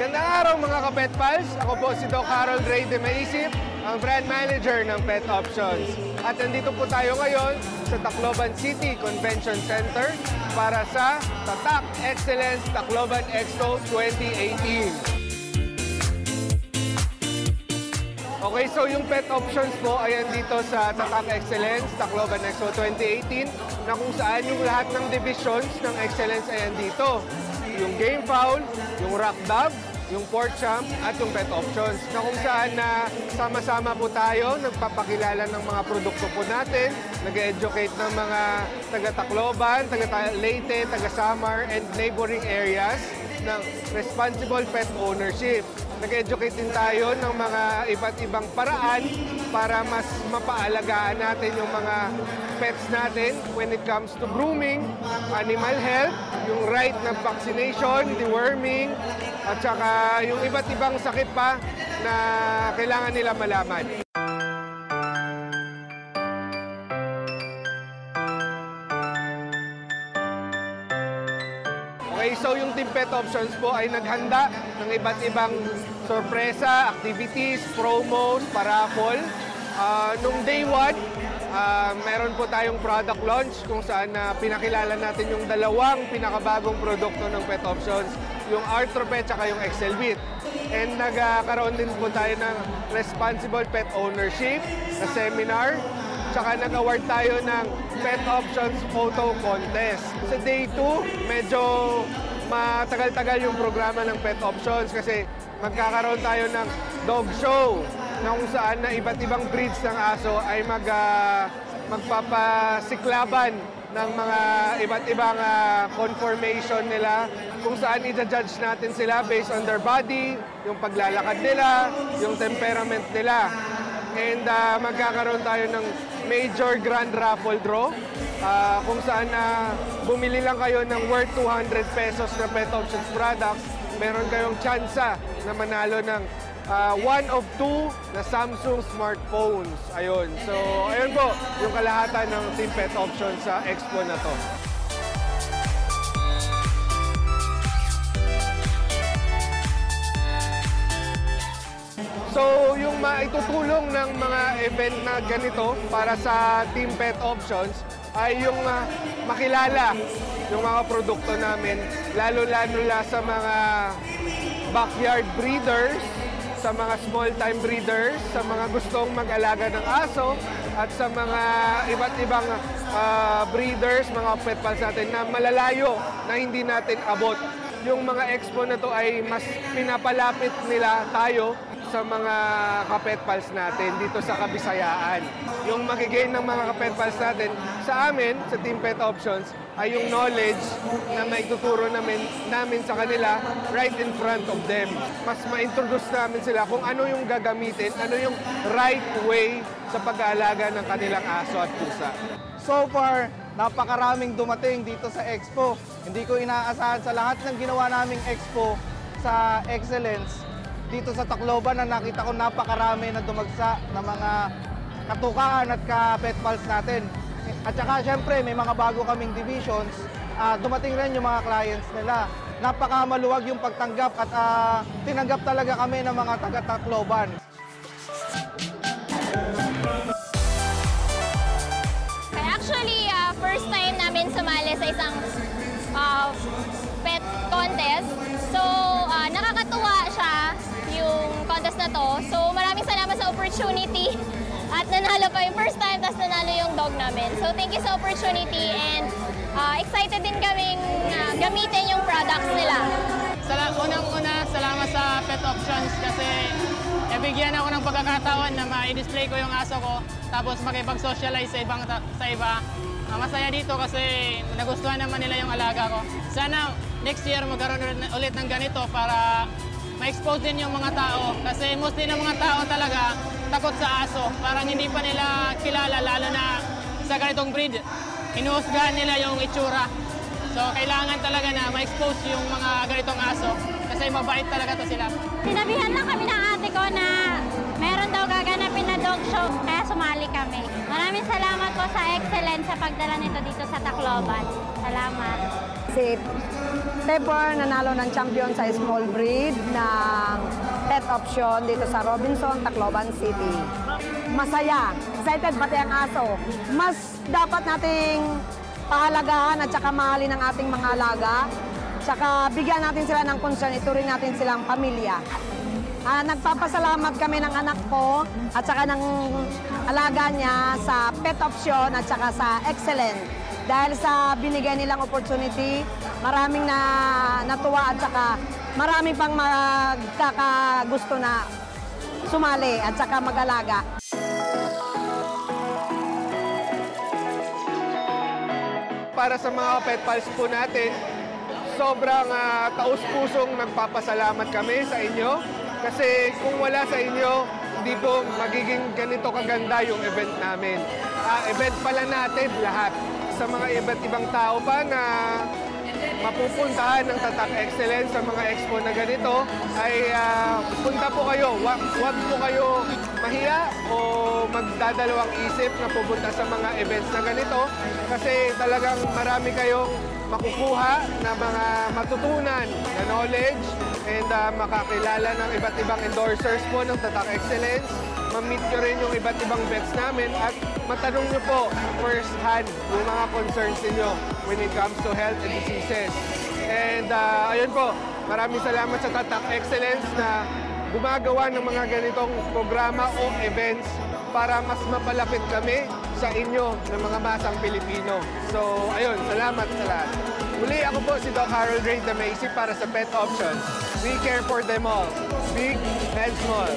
Gandang araw mga ka-Pet Pals. Ako po si Doc Harold Ray de Maisip, ang brand manager ng Pet Options. At nandito po tayo ngayon sa Tacloban City Convention Center para sa Tatak Excellence Tacloban Expo 2018. Okay, so yung pet options po ayan dito sa Tatak Excellence, Tacloban Expo 2018 na kung saan yung lahat ng divisions ng Excellence ayan dito. Yung game fowl, yung rock dog, yung pork champ at yung pet options na kung saan na sama-sama po tayo, nagpapakilala ng mga produkto po natin, nag-educate ng mga taga-Tacloban, taga-Leyte, taga-Samar and neighboring areas ng responsible pet ownership. Nag-educate din tayo ng mga iba't ibang paraan para mas mapaalagaan natin yung mga pets natin when it comes to grooming, animal health, yung right ng vaccination, deworming, at saka yung iba't ibang sakit pa na kailangan nila malaman. Okay, so yung Team Pet Options po ay naghanda ng iba't ibang sorpresa, activities, promos, paraffle. Uh, nung day 1, uh, meron po tayong product launch kung saan na uh, pinakilala natin yung dalawang pinakabagong produkto ng Pet Options, yung Arthropet at yung Excelbit. And nagkaroon din po tayo ng Responsible Pet Ownership na seminar Tsaka nag-award tayo ng Pet Options Photo Contest. Sa day 2, medyo matagal-tagal yung programa ng Pet Options kasi magkakaroon tayo ng dog show na kung saan na iba't ibang breeds ng aso ay mag, uh, magpapasiklaban ng mga iba't ibang uh, conformation nila kung saan i-judge natin sila based on their body, yung paglalakad nila, yung temperament nila. And uh, magkakaroon tayo ng major grand raffle draw uh, kung saan uh, bumili lang kayo ng worth 200 pesos na Pet Options products, meron kayong tsansa na manalo ng uh, one of two na Samsung smartphones. Ayun. So, ayun po, yung kalahatan ng Team Pet Options sa expo na to. So, yung maitutulong ng mga event na ganito para sa Team Pet Options ay yung uh, makilala yung mga produkto namin, lalo-lalo la sa mga backyard breeders, sa mga small-time breeders, sa mga gustong mag-alaga ng aso, at sa mga iba't ibang uh, breeders, mga pet pals natin na malalayo na hindi natin abot. Yung mga expo na to ay mas pinapalapit nila tayo sa mga kapet pals natin dito sa Kabisayaan. Yung magigain ng mga kapet pals natin sa amin, sa Team Pet Options, ay yung knowledge na may tuturo namin, namin sa kanila right in front of them. Mas ma-introduce namin sila kung ano yung gagamitin, ano yung right way sa pag-aalaga ng kanilang aso at pusa. So far, napakaraming dumating dito sa Expo. Hindi ko inaasahan sa lahat ng ginawa naming Expo sa Excellence dito sa Tacloban na nakita ko napakarami na dumagsa ng mga katukaan at ka-pet pals natin. At saka syempre may mga bago kaming divisions, uh, dumating rin yung mga clients nila. Napakamaluwag yung pagtanggap at uh, tinanggap talaga kami ng mga taga-Tacloban. Actually, uh, first time namin sumali sa isang uh, na to. So maraming salamat sa opportunity. At nanalo pa yung first time, tapos nanalo yung dog namin. So thank you sa opportunity and uh, excited din kaming uh, gamitin yung products nila. Sala Unang-una, salamat sa Pet Options kasi nabigyan ako ng pagkakataon na ma-display ko yung aso ko tapos makipag-socialize sa, ibang sa iba. Uh, masaya dito kasi nagustuhan naman nila yung alaga ko. Sana next year magkaroon ulit ng ganito para ma-expose din yung mga tao. Kasi mostly ng mga tao talaga takot sa aso. Parang hindi pa nila kilala, lalo na sa ganitong breed. Inuhusgahan nila yung itsura. So kailangan talaga na ma-expose yung mga ganitong aso kasi mabait talaga to sila. Sinabihan lang kami ng ate ko na meron daw gaganapin na dog show, kaya sumali kami. Maraming salamat po sa Excellence sa pagdala nito dito sa Tacloban. Salamat. Si Pepper nanalo ng champion sa small breed ng pet option dito sa Robinson, Tacloban City. Masaya, excited pati ang aso. Mas dapat nating pahalagahan at saka mahalin ang ating mga alaga. Tsaka bigyan natin sila ng concern, ituring natin silang pamilya. Ah, nagpapasalamat kami ng anak ko at saka ng alaga niya sa pet option at saka sa excellent. Dahil sa binigay nilang opportunity, maraming na natuwa at saka marami pang magkakagusto na sumali at saka mag-alaga. Para sa mga pet pals po natin, sobrang ah, taus-pusong nagpapasalamat kami sa inyo. Kasi kung wala sa inyo, hindi po magiging ganito kaganda yung event namin. Ah, event pala natin lahat. Sa mga iba't ibang tao pa na mapupuntahan ng Tatak Excellence sa mga expo na ganito ay ah, punta po kayo. Wag, wag po kayo mahiya o magdadalawang isip na pupunta sa mga events na ganito kasi talagang marami kayong makukuha na mga matutunan na knowledge and ah, makakilala ng iba't ibang endorsers po ng Tatak Excellence. Ma-meet nyo rin yung iba't ibang bets namin at matanong nyo po first hand yung mga concerns ninyo when it comes to health and diseases. And ah, ayun po, maraming salamat sa Tatak Excellence na gumagawa ng mga ganitong programa o events para mas mapalapit kami sa inyo ng mga masang Pilipino. So, ayun, salamat sa lahat. Muli, ako po si Doc Harold Ray Damacy para sa Pet Options. We care for them all, big and small.